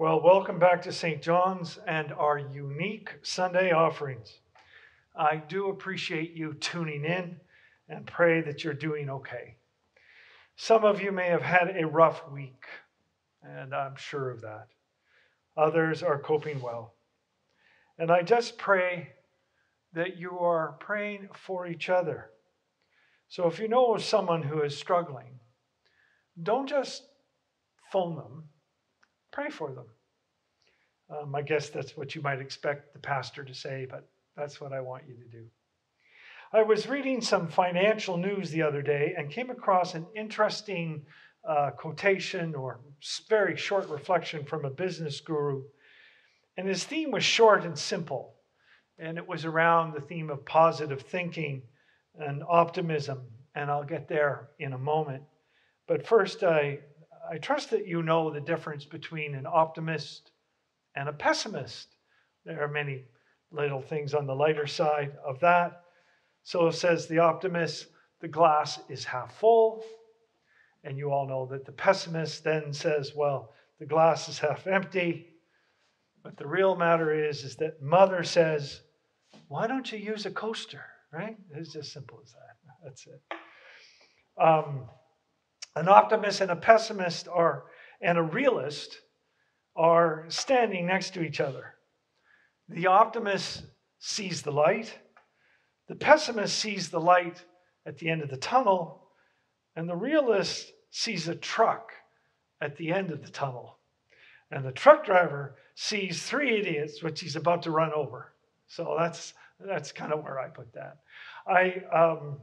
Well, welcome back to St. John's and our unique Sunday offerings. I do appreciate you tuning in and pray that you're doing okay. Some of you may have had a rough week, and I'm sure of that. Others are coping well. And I just pray that you are praying for each other. So if you know of someone who is struggling, don't just phone them Pray for them. Um, I guess that's what you might expect the pastor to say, but that's what I want you to do. I was reading some financial news the other day and came across an interesting uh, quotation or very short reflection from a business guru. And his theme was short and simple. And it was around the theme of positive thinking and optimism. And I'll get there in a moment. But first, I I trust that you know the difference between an optimist and a pessimist. There are many little things on the lighter side of that. So says the optimist, the glass is half full. And you all know that the pessimist then says, well, the glass is half empty. But the real matter is, is that mother says, why don't you use a coaster? Right? It's as simple as that. That's it. Um, an optimist and a pessimist are, and a realist are standing next to each other. The optimist sees the light, the pessimist sees the light at the end of the tunnel, and the realist sees a truck at the end of the tunnel. And the truck driver sees three idiots, which he's about to run over. So that's that's kind of where I put that. I um,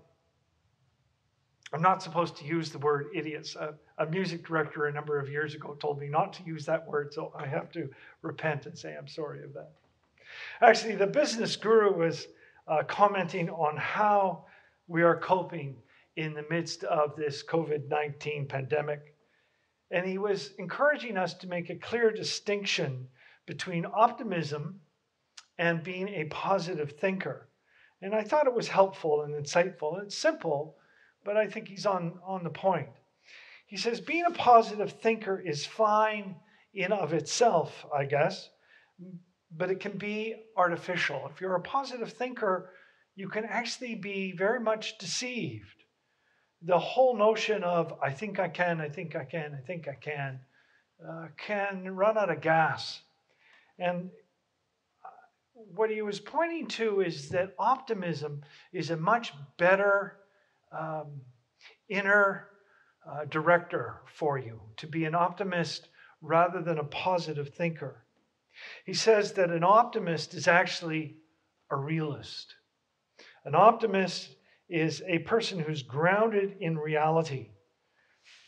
I'm not supposed to use the word idiots. A, a, music director a number of years ago told me not to use that word, so I have to repent and say I'm sorry of that. Actually, the business guru was uh, commenting on how we are coping in the midst of this COVID 19 pandemic. And he was encouraging us to make a clear distinction between optimism and being a positive thinker. And I thought it was helpful and insightful. It's simple but I think he's on, on the point. He says, being a positive thinker is fine in of itself, I guess, but it can be artificial. If you're a positive thinker, you can actually be very much deceived. The whole notion of, I think I can, I think I can, I think I can, uh, can run out of gas. And uh, what he was pointing to is that optimism is a much better um, inner uh, director for you, to be an optimist rather than a positive thinker. He says that an optimist is actually a realist. An optimist is a person who's grounded in reality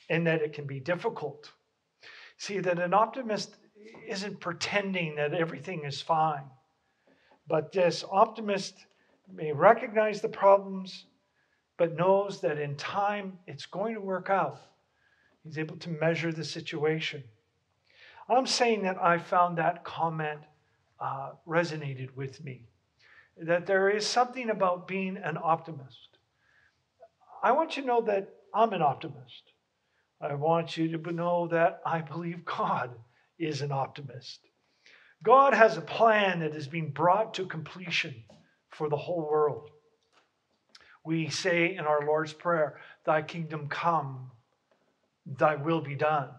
and that it can be difficult. See, that an optimist isn't pretending that everything is fine, but this optimist may recognize the problems but knows that in time it's going to work out. He's able to measure the situation. I'm saying that I found that comment uh, resonated with me, that there is something about being an optimist. I want you to know that I'm an optimist. I want you to know that I believe God is an optimist. God has a plan that is being brought to completion for the whole world. We say in our Lord's Prayer, Thy kingdom come, Thy will be done.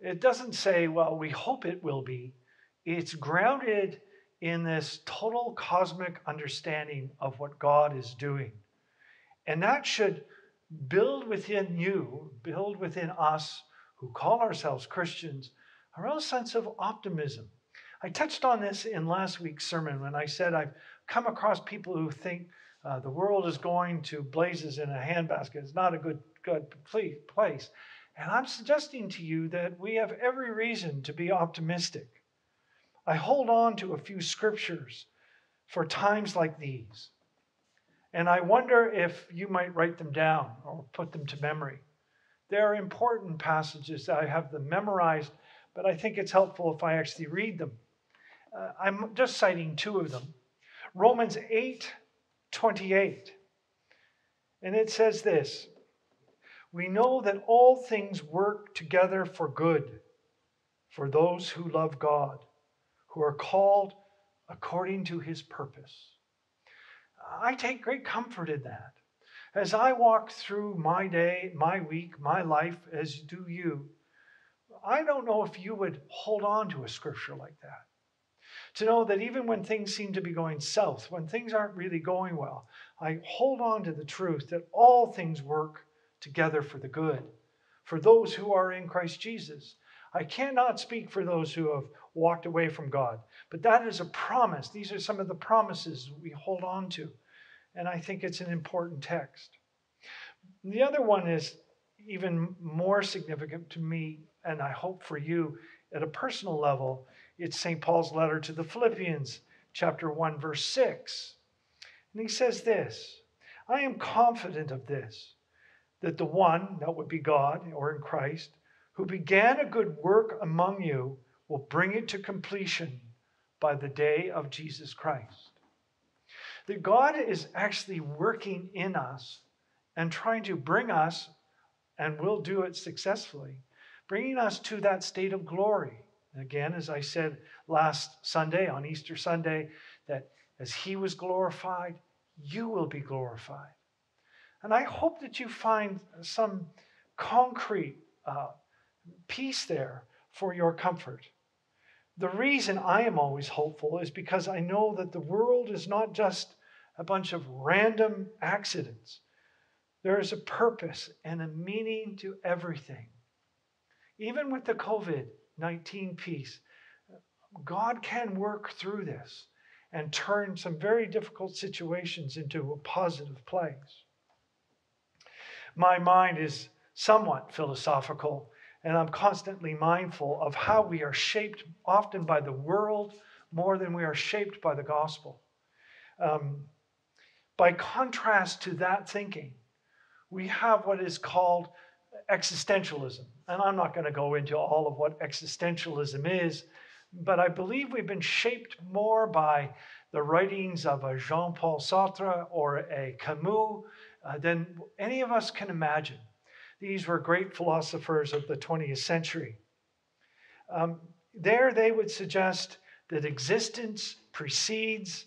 It doesn't say, well, we hope it will be. It's grounded in this total cosmic understanding of what God is doing. And that should build within you, build within us who call ourselves Christians, a real sense of optimism. I touched on this in last week's sermon when I said I've come across people who think uh, the world is going to blazes in a handbasket. It's not a good, good place. And I'm suggesting to you that we have every reason to be optimistic. I hold on to a few scriptures for times like these. And I wonder if you might write them down or put them to memory. They're important passages. I have them memorized, but I think it's helpful if I actually read them. Uh, I'm just citing two of them. Romans 8 28. And it says this We know that all things work together for good for those who love God, who are called according to his purpose. I take great comfort in that. As I walk through my day, my week, my life, as do you, I don't know if you would hold on to a scripture like that. To know that even when things seem to be going south, when things aren't really going well, I hold on to the truth that all things work together for the good, for those who are in Christ Jesus. I cannot speak for those who have walked away from God, but that is a promise. These are some of the promises we hold on to and I think it's an important text. The other one is even more significant to me, and I hope for you at a personal level. It's St. Paul's letter to the Philippians, chapter 1, verse 6. And he says this I am confident of this, that the one, that would be God or in Christ, who began a good work among you will bring it to completion by the day of Jesus Christ that God is actually working in us and trying to bring us, and will do it successfully, bringing us to that state of glory. Again, as I said last Sunday, on Easter Sunday, that as He was glorified, you will be glorified. And I hope that you find some concrete uh, peace there for your comfort. The reason I am always hopeful is because I know that the world is not just a bunch of random accidents. There is a purpose and a meaning to everything. Even with the COVID 19 piece, God can work through this and turn some very difficult situations into a positive place. My mind is somewhat philosophical, and I'm constantly mindful of how we are shaped often by the world more than we are shaped by the gospel. Um, by contrast to that thinking, we have what is called existentialism. And I'm not going to go into all of what existentialism is, but I believe we've been shaped more by the writings of a Jean Paul Sartre or a Camus uh, than any of us can imagine. These were great philosophers of the 20th century. Um, there, they would suggest that existence precedes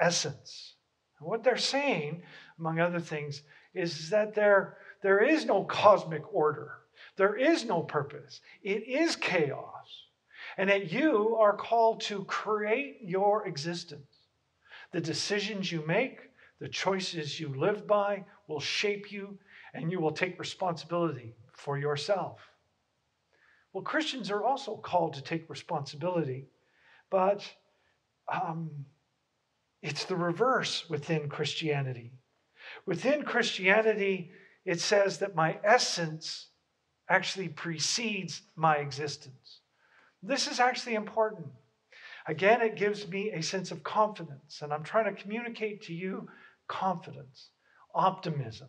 essence. And what they're saying, among other things, is that there, there is no cosmic order, there is no purpose, it is chaos. And that you are called to create your existence. The decisions you make, the choices you live by will shape you, and you will take responsibility for yourself. Well, Christians are also called to take responsibility, but um, it's the reverse within Christianity. Within Christianity, it says that my essence actually precedes my existence. This is actually important. Again, it gives me a sense of confidence, and I'm trying to communicate to you confidence, optimism,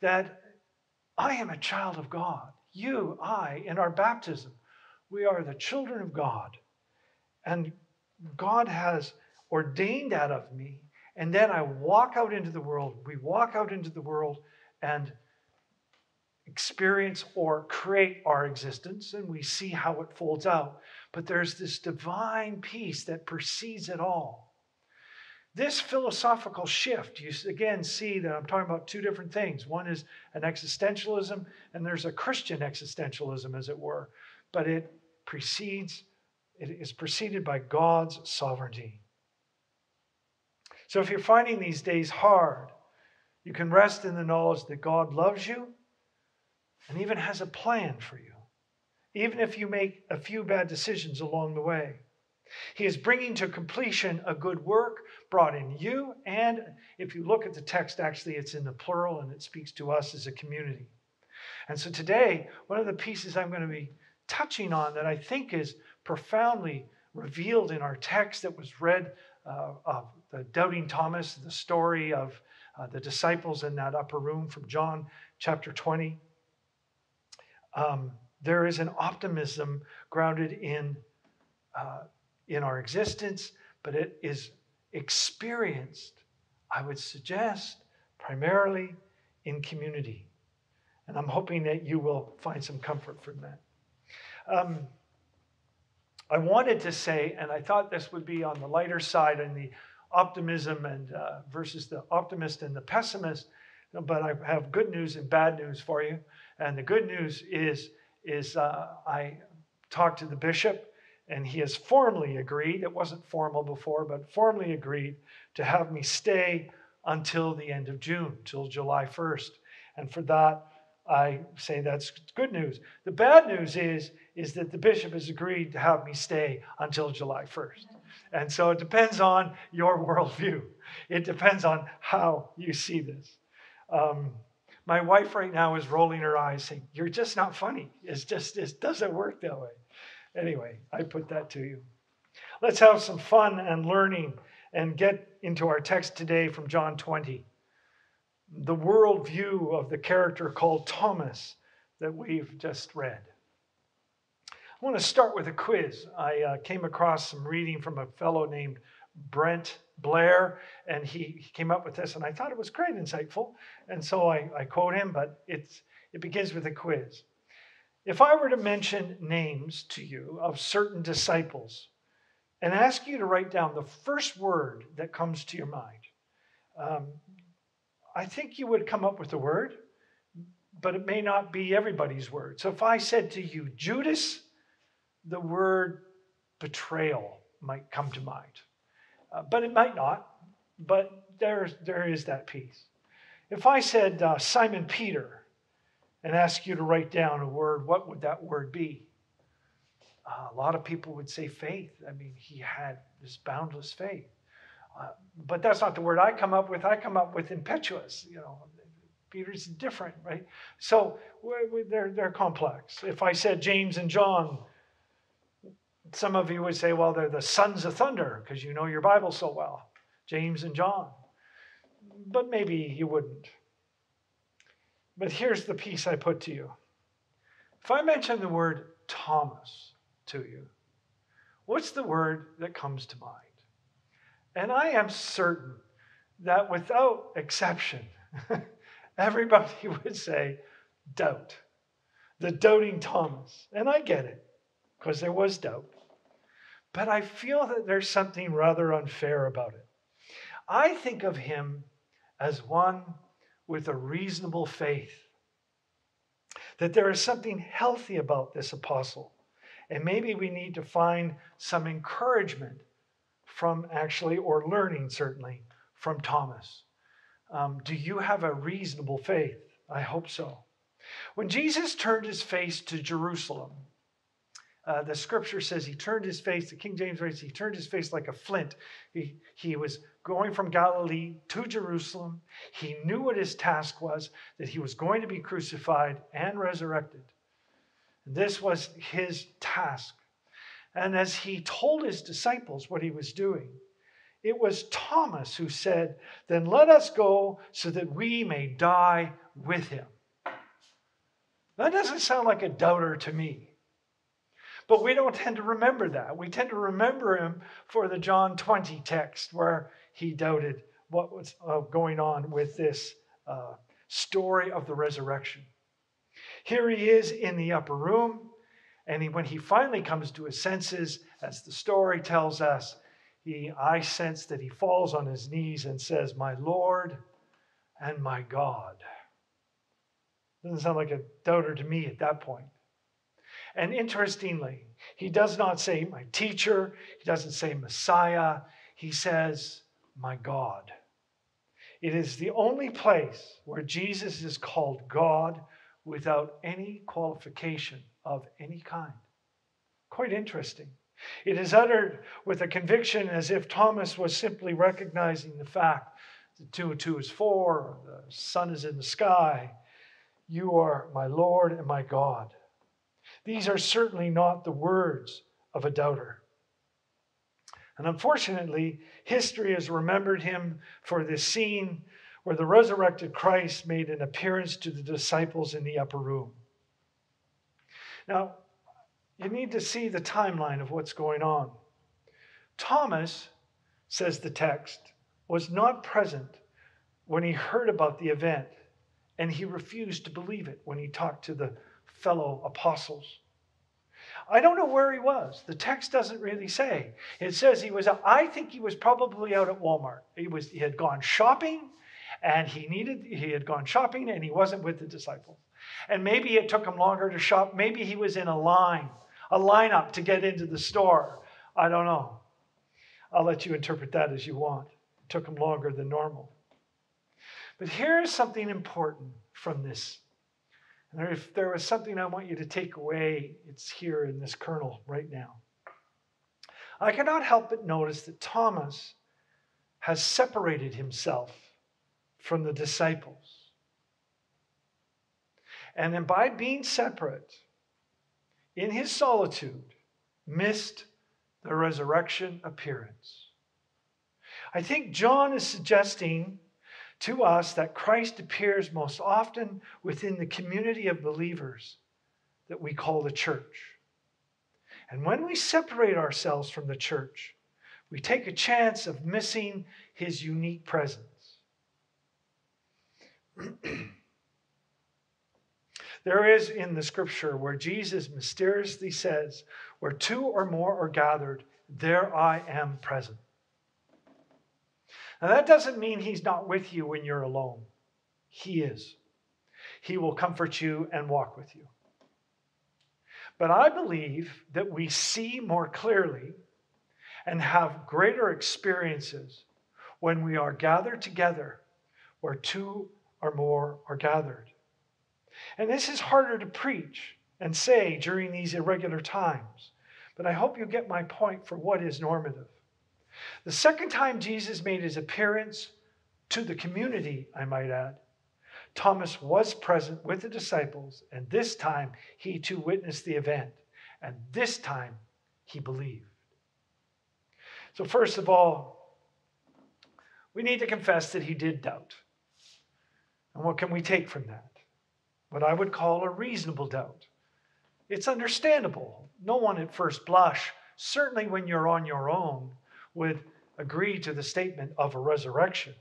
that I am a child of God. You, I, in our baptism, we are the children of God. And God has ordained out of me. And then I walk out into the world. We walk out into the world and experience or create our existence, and we see how it folds out. But there's this divine peace that precedes it all. This philosophical shift, you again see that I'm talking about two different things. One is an existentialism, and there's a Christian existentialism, as it were, but it precedes, it is preceded by God's sovereignty. So if you're finding these days hard, you can rest in the knowledge that God loves you and even has a plan for you, even if you make a few bad decisions along the way. He is bringing to completion a good work brought in you. And if you look at the text, actually, it's in the plural and it speaks to us as a community. And so today, one of the pieces I'm going to be touching on that I think is profoundly revealed in our text that was read uh, of the doubting Thomas, the story of uh, the disciples in that upper room from John chapter 20. Um, there is an optimism grounded in, uh, in our existence, but it is experienced, I would suggest, primarily in community. And I'm hoping that you will find some comfort from that. Um, I wanted to say, and I thought this would be on the lighter side in the optimism and uh, versus the optimist and the pessimist, but I have good news and bad news for you. And the good news is, is uh, I talked to the bishop, and he has formally agreed. It wasn't formal before, but formally agreed to have me stay until the end of June, till July 1st. And for that, I say that's good news. The bad news is, is that the bishop has agreed to have me stay until July 1st. And so it depends on your worldview. It depends on how you see this. Um, my wife right now is rolling her eyes, saying, You're just not funny. It's just, it doesn't work that way. Anyway, I put that to you. Let's have some fun and learning and get into our text today from John 20. The worldview of the character called Thomas that we've just read. I want to start with a quiz. I uh, came across some reading from a fellow named Brent Blair, and he, he, came up with this, and I thought it was quite insightful. And so I, I quote him, but it's, it begins with a quiz. If I were to mention names to you of certain disciples and ask you to write down the first word that comes to your mind, um, I think you would come up with a word, but it may not be everybody's word. So if I said to you, Judas, the word betrayal might come to mind. Uh, but it might not. But there, there is that piece. If I said uh, Simon Peter and asked you to write down a word, what would that word be? Uh, a lot of people would say faith. I mean, he had this boundless faith. Uh, but that's not the word I come up with. I come up with impetuous. You know, Peter's different, right? So they're, they're complex. If I said James and John, some of you would say, well, they're the sons of thunder because you know your Bible so well, James and John. But maybe you wouldn't. But here's the piece I put to you. If I mention the word Thomas to you, what's the word that comes to mind? And I am certain that without exception, everybody would say doubt. The doubting Thomas. And I get it, because there was doubt. But I feel that there's something rather unfair about it. I think of him as one with a reasonable faith, that there is something healthy about this apostle. And maybe we need to find some encouragement from actually, or learning certainly, from Thomas. Um, do you have a reasonable faith? I hope so. When Jesus turned his face to Jerusalem, uh, the scripture says he turned his face, the King James writes, he turned his face like a flint. He, he was going from Galilee to Jerusalem. He knew what his task was, that he was going to be crucified and resurrected. This was his task. And as he told his disciples what he was doing, it was Thomas who said, Then let us go so that we may die with him. That doesn't sound like a doubter to me. But we don't tend to remember that. We tend to remember him for the John 20 text where he doubted what was uh, going on with this uh, story of the resurrection. Here he is in the upper room, and he, when he finally comes to his senses, as the story tells us, he, I sense that he falls on his knees and says, My Lord and my God. Doesn't sound like a doubter to me at that point. And interestingly, he does not say my teacher, he doesn't say Messiah, he says my God. It is the only place where Jesus is called God without any qualification of any kind. Quite interesting. It is uttered with a conviction as if Thomas was simply recognizing the fact that two and two is four, the sun is in the sky. You are my Lord and my God. These are certainly not the words of a doubter. And unfortunately, history has remembered him for this scene where the resurrected Christ made an appearance to the disciples in the upper room. Now, you need to see the timeline of what's going on. Thomas, says the text, was not present when he heard about the event, and he refused to believe it when he talked to the fellow apostles. I don't know where he was. The text doesn't really say. It says he was, I think he was probably out at Walmart. He, was, he had gone shopping and he needed, he had gone shopping and he wasn't with the disciples. And maybe it took him longer to shop. Maybe he was in a line, a lineup to get into the store. I don't know. I'll let you interpret that as you want. It took him longer than normal. But here is something important from this. And if there was something I want you to take away, it's here in this kernel right now. I cannot help but notice that Thomas has separated himself from the disciples. And then by being separate, in his solitude, missed the resurrection appearance. I think John is suggesting to us that Christ appears most often within the community of believers that we call the church. And when we separate ourselves from the church, we take a chance of missing his unique presence. there is in the scripture where Jesus mysteriously says, Where two or more are gathered, there I am present. Now, that doesn't mean he's not with you when you're alone. He is. He will comfort you and walk with you. But I believe that we see more clearly and have greater experiences when we are gathered together where two or more are gathered. And this is harder to preach and say during these irregular times, but I hope you get my point for what is normative. The second time Jesus made his appearance to the community, I might add, Thomas was present with the disciples, and this time he too witnessed the event, and this time he believed. So, first of all, we need to confess that he did doubt. And what can we take from that? What I would call a reasonable doubt. It's understandable. No one at first blush, certainly when you're on your own, would agree to the statement of a resurrection.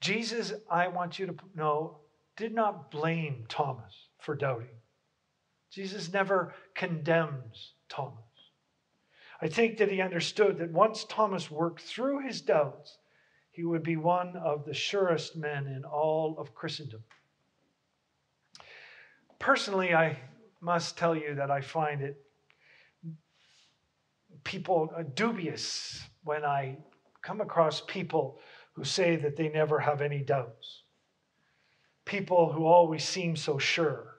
Jesus, I want you to know, did not blame Thomas for doubting. Jesus never condemns Thomas. I think that he understood that once Thomas worked through his doubts, he would be one of the surest men in all of Christendom. Personally, I must tell you that I find it people uh, dubious when I come across people who say that they never have any doubts. People who always seem so sure.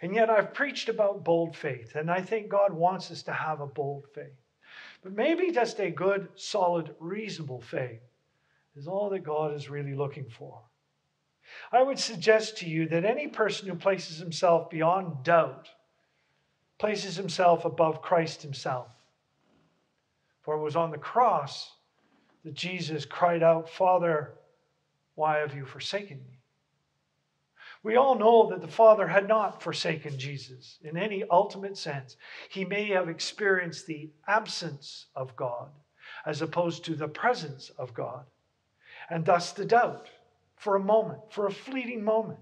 And yet I've preached about bold faith, and I think God wants us to have a bold faith. But maybe just a good, solid, reasonable faith is all that God is really looking for. I would suggest to you that any person who places himself beyond doubt places himself above Christ himself. For it was on the cross that Jesus cried out, Father, why have you forsaken me? We all know that the Father had not forsaken Jesus in any ultimate sense. He may have experienced the absence of God as opposed to the presence of God, and thus the doubt for a moment, for a fleeting moment.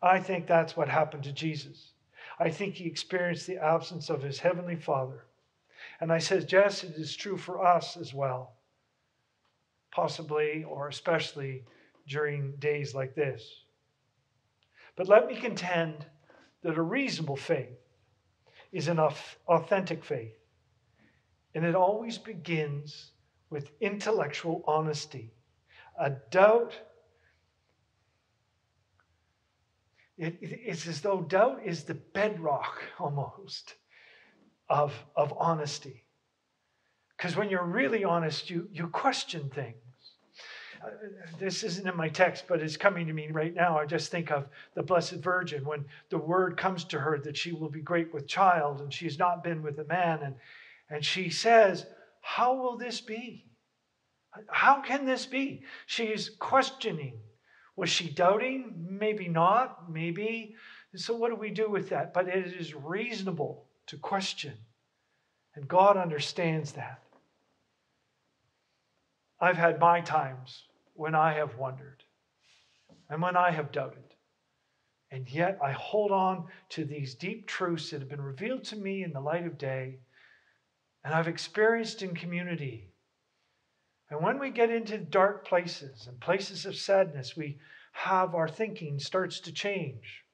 I think that's what happened to Jesus. I think he experienced the absence of his heavenly Father and I said, Jess, it is true for us as well, possibly or especially during days like this. But let me contend that a reasonable faith is an authentic faith, and it always begins with intellectual honesty. A doubt, it, it's as though doubt is the bedrock almost of, of honesty. Because when you're really honest, you, you question things. Uh, this isn't in my text, but it's coming to me right now. I just think of the Blessed Virgin when the word comes to her that she will be great with child and she's not been with a man. And, and she says, How will this be? How can this be? She's questioning. Was she doubting? Maybe not. Maybe. So, what do we do with that? But it is reasonable to question. And God understands that. I've had my times when I have wondered and when I have doubted. And yet I hold on to these deep truths that have been revealed to me in the light of day and I've experienced in community. And when we get into dark places and places of sadness, we have our thinking starts to change.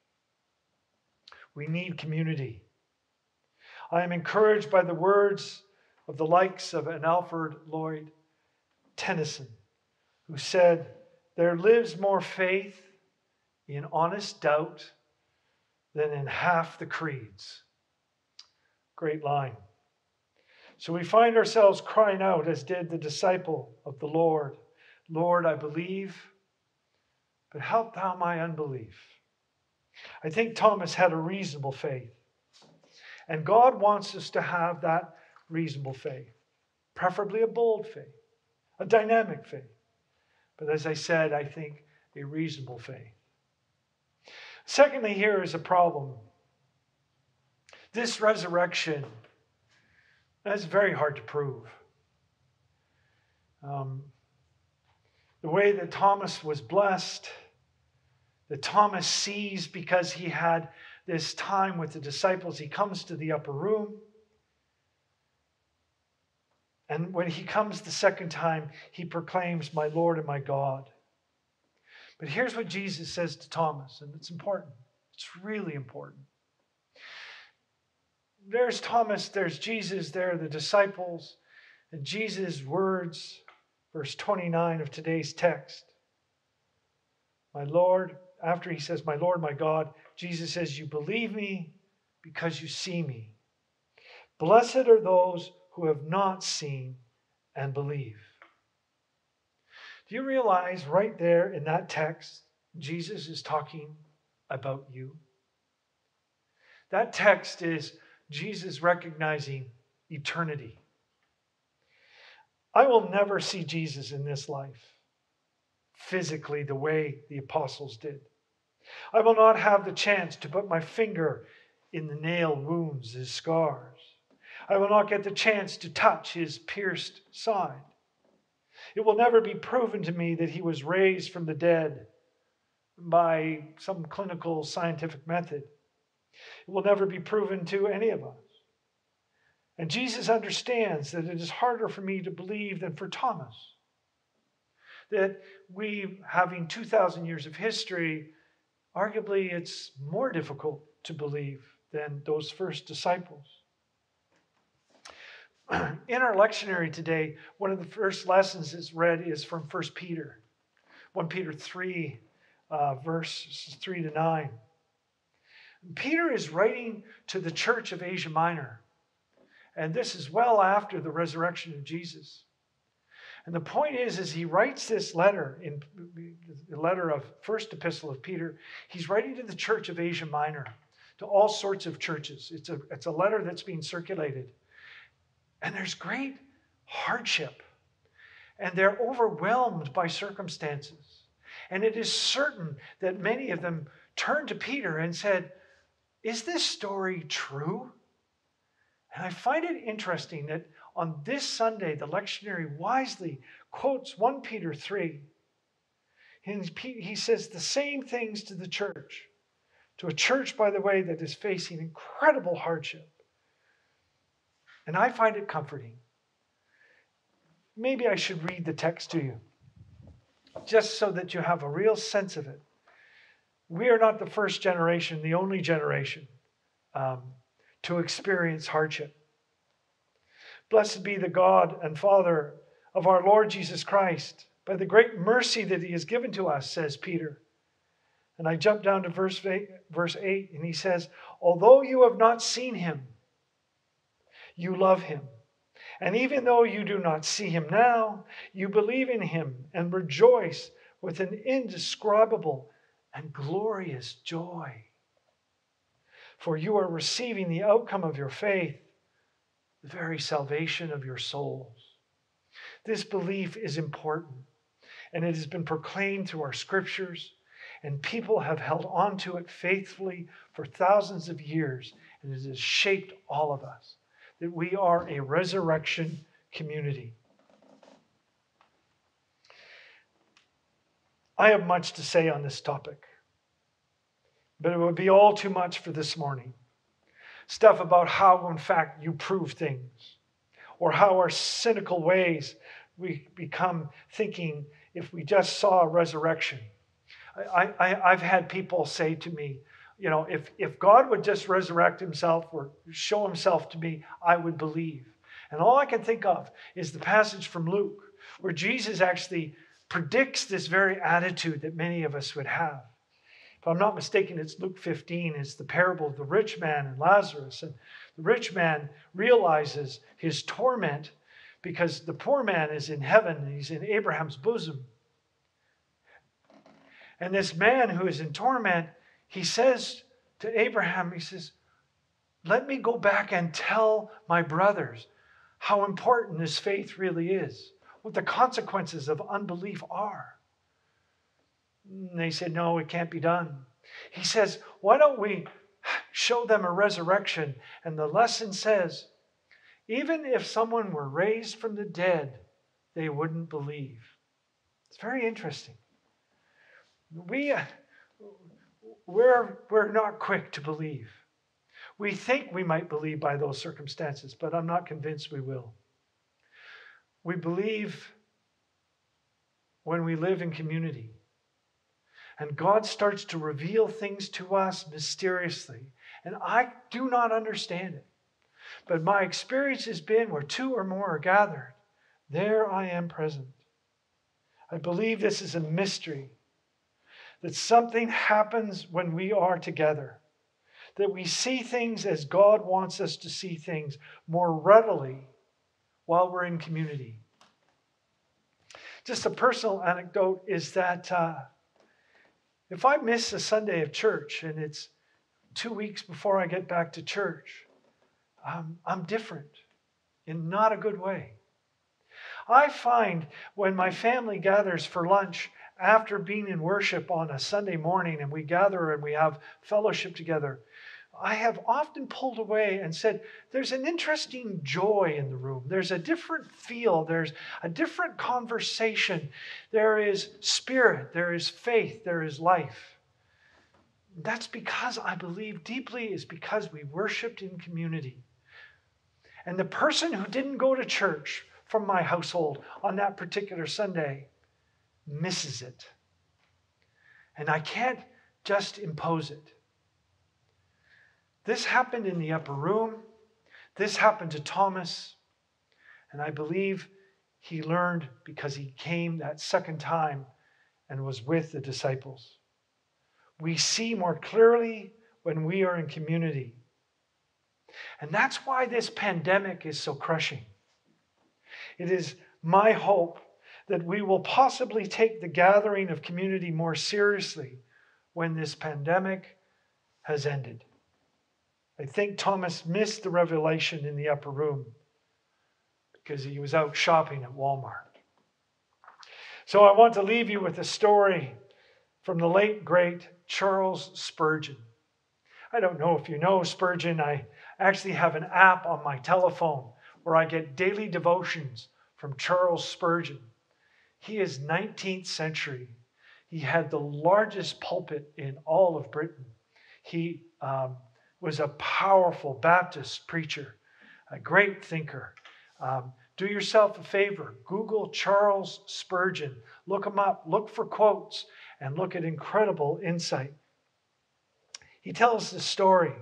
We need community. I am encouraged by the words of the likes of an Alfred Lord Tennyson, who said, There lives more faith in honest doubt than in half the creeds. Great line. So we find ourselves crying out, as did the disciple of the Lord Lord, I believe, but help thou my unbelief. I think Thomas had a reasonable faith. And God wants us to have that reasonable faith, preferably a bold faith, a dynamic faith. But as I said, I think a reasonable faith. Secondly, here is a problem. This resurrection that's very hard to prove. Um, the way that Thomas was blessed, that Thomas sees because he had this time with the disciples, he comes to the upper room. And when he comes the second time, he proclaims, My Lord and my God. But here's what Jesus says to Thomas, and it's important. It's really important there's Thomas, there's Jesus, there are the disciples, and Jesus' words, verse 29 of today's text. My Lord, after he says, My Lord, my God, Jesus says, You believe me because you see me. Blessed are those who have not seen and believe. Do you realize right there in that text, Jesus is talking about you? That text is Jesus recognizing eternity. I will never see Jesus in this life physically the way the apostles did. I will not have the chance to put my finger in the nail wounds, his scars. I will not get the chance to touch his pierced side. It will never be proven to me that he was raised from the dead by some clinical scientific method. It will never be proven to any of us. And Jesus understands that it is harder for me to believe than for Thomas. That we, having 2,000 years of history, arguably it's more difficult to believe than those first disciples. In our lectionary today, one of the first lessons that's read is from 1 Peter, 1 Peter 3, uh, verses 3 to 9. Peter is writing to the church of Asia Minor. And this is well after the resurrection of Jesus. And the point is, as he writes this letter in the letter of first epistle of Peter, he's writing to the church of Asia Minor, to all sorts of churches. It's a, it's a letter that's being circulated. And there's great hardship. And they're overwhelmed by circumstances. And it is certain that many of them turned to Peter and said, is this story true? And I find it interesting that on this Sunday, the lectionary wisely quotes 1 Peter 3. And he says the same things to the church, to a church, by the way, that is facing incredible hardship. And I find it comforting. Maybe I should read the text to you, just so that you have a real sense of it. We are not the first generation, the only generation um, to experience hardship. Blessed be the God and Father of our Lord Jesus Christ, by the great mercy that He has given to us, says Peter. And I jump down to verse 8, verse 8, and he says, Although you have not seen him, you love him. And even though you do not see him now, you believe in him and rejoice with an indescribable and glorious joy. For you are receiving the outcome of your faith, the very salvation of your souls. This belief is important, and it has been proclaimed through our scriptures, and people have held on to it faithfully for thousands of years, and it has shaped all of us that we are a resurrection community. I have much to say on this topic. but it would be all too much for this morning. Stuff about how, in fact, you prove things, or how our cynical ways we become thinking if we just saw a resurrection. I, I, I've had people say to me, you know, if, if God would just resurrect himself or show himself to me, I would believe. And all I can think of is the passage from Luke where Jesus actually predicts this very attitude that many of us would have. If I'm not mistaken, it's Luke 15. It's the parable of the rich man and Lazarus. And the rich man realizes his torment because the poor man is in heaven he's in Abraham's bosom. And this man who is in torment, he says to Abraham, he says, Let me go back and tell my brothers how important this faith really is, what the consequences of unbelief are. And they said, No, it can't be done. He says, Why don't we show them a resurrection? And the lesson says, even if someone were raised from the dead, they wouldn't believe. It's very interesting. We, uh, we're, we're not quick to believe. We think we might believe by those circumstances, but I'm not convinced we will. We believe when we live in community. And God starts to reveal things to us mysteriously. And I do not understand it. But my experience has been where two or more are gathered, there I am present. I believe this is a mystery that something happens when we are together, that we see things as God wants us to see things more readily while we're in community. Just a personal anecdote is that uh, if I miss a Sunday of church and it's two weeks before I get back to church, I'm, I'm different in not a good way. I find when my family gathers for lunch after being in worship on a Sunday morning and we gather and we have fellowship together, I have often pulled away and said, There's an interesting joy in the room. There's a different feel. There's a different conversation. There is spirit. There is faith. There is life. That's because I believe deeply, is because we worshiped in community. And the person who didn't go to church from my household on that particular Sunday misses it. And I can't just impose it. This happened in the upper room. This happened to Thomas. And I believe he learned because he came that second time and was with the disciples. We see more clearly when we are in community. And that's why this pandemic is so crushing. It is my hope that we will possibly take the gathering of community more seriously when this pandemic has ended. I think Thomas missed the revelation in the upper room because he was out shopping at Walmart. So I want to leave you with a story from the late, great Charles Spurgeon. I don't know if you know Spurgeon. I actually have an app on my telephone where I get daily devotions from Charles Spurgeon. He is 19th century. He had the largest pulpit in all of Britain. He um, was a powerful Baptist preacher, a great thinker. Um, do yourself a favor Google Charles Spurgeon, look him up, look for quotes, and look at incredible insight. He tells the story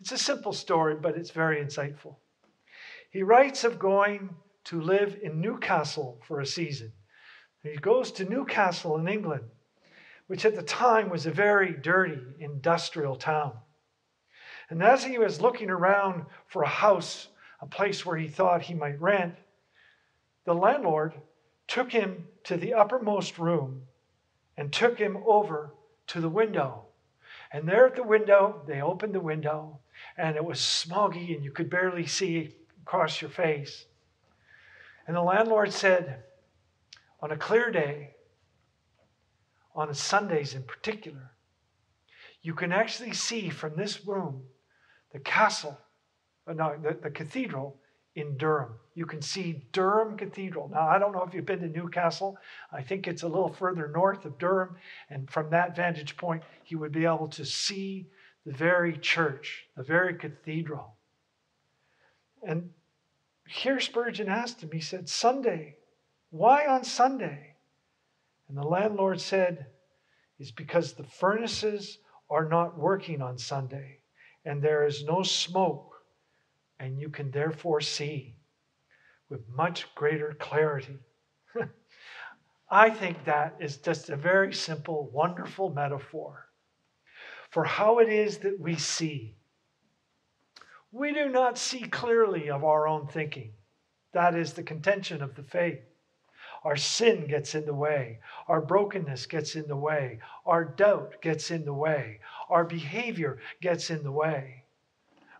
it's a simple story, but it's very insightful. He writes of going to live in Newcastle for a season. He goes to Newcastle in England, which at the time was a very dirty industrial town. And as he was looking around for a house, a place where he thought he might rent, the landlord took him to the uppermost room and took him over to the window. And there at the window, they opened the window, and it was smoggy and you could barely see across your face. And the landlord said, on a clear day, on Sundays in particular, you can actually see from this room the castle, uh, no, the, the cathedral in Durham. You can see Durham Cathedral. Now, I don't know if you've been to Newcastle. I think it's a little further north of Durham. And from that vantage point, you would be able to see the very church, the very cathedral. And here Spurgeon asked him, he said, Sunday, why on Sunday? And the landlord said, Is because the furnaces are not working on Sunday, and there is no smoke, and you can therefore see with much greater clarity. I think that is just a very simple, wonderful metaphor for how it is that we see. We do not see clearly of our own thinking. That is the contention of the faith. Our sin gets in the way. Our brokenness gets in the way. Our doubt gets in the way. Our behavior gets in the way.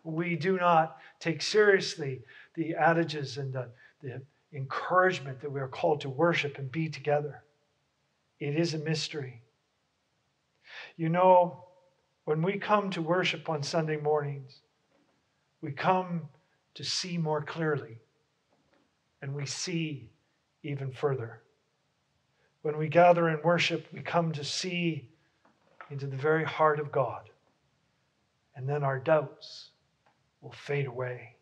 We do not take seriously the adages and the, the encouragement that we are called to worship and be together. It is a mystery. You know, when we come to worship on Sunday mornings, we come to see more clearly and we see even further. When we gather in worship, we come to see into the very heart of God, and then our doubts will fade away.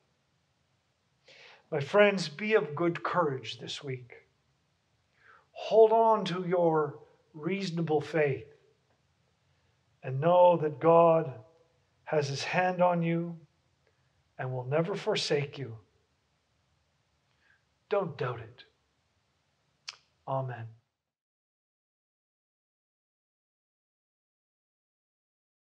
My friends, be of good courage this week. Hold on to your reasonable faith and know that God has his hand on you and will never forsake you. Don't doubt it. Amen.